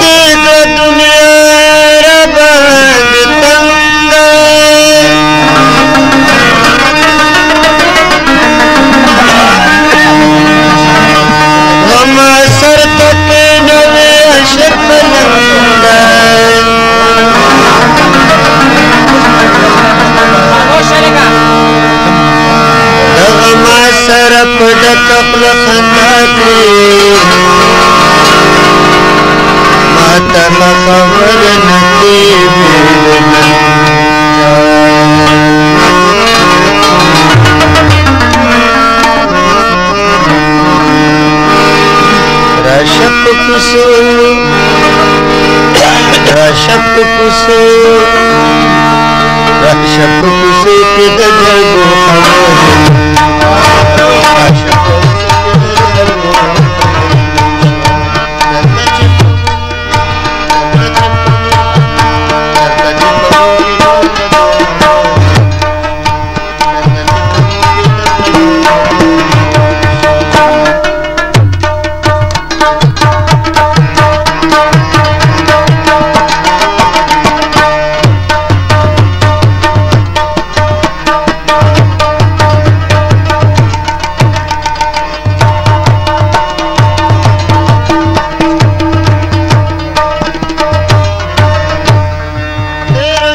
दिल दुनिया तन कवर नसीब रशप कुसो रशप कुसो रशप कुसो के जग